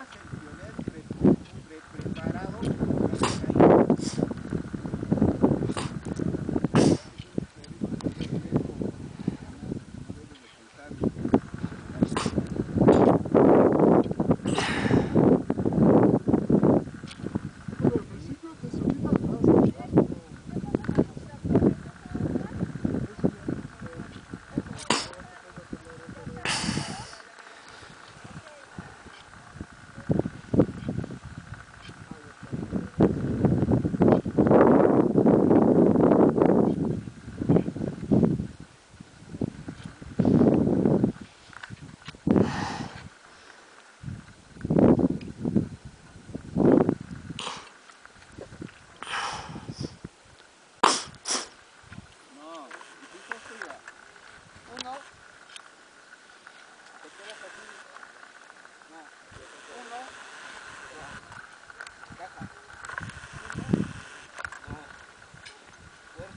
Okay.